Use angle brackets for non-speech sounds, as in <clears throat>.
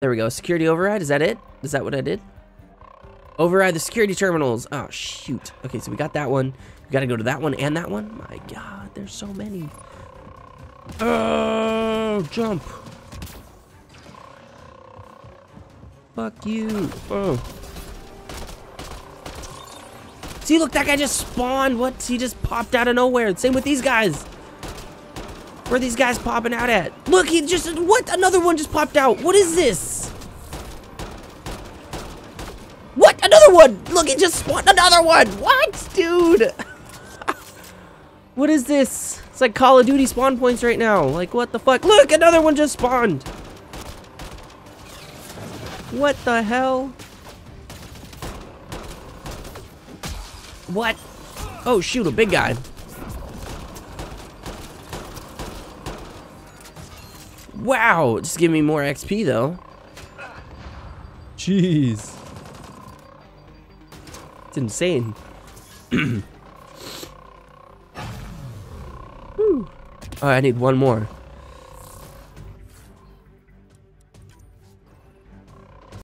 There we go. Security override. Is that it? Is that what I did? Override the security terminals. Oh, shoot. Okay, so we got that one. We got to go to that one and that one. My God, there's so many. Oh, jump. Fuck you. Oh. See, look, that guy just spawned. What? He just popped out of nowhere. Same with these guys. Where are these guys popping out at? Look, he just, what? Another one just popped out. What is this? What? Another one. Look, he just spawned another one. What, dude? <laughs> what is this? It's like Call of Duty spawn points right now. Like, what the fuck? Look, another one just spawned. What the hell? What? Oh, shoot, a big guy. Wow, just give me more XP though. Jeez. It's insane. <clears throat> oh, I need one more.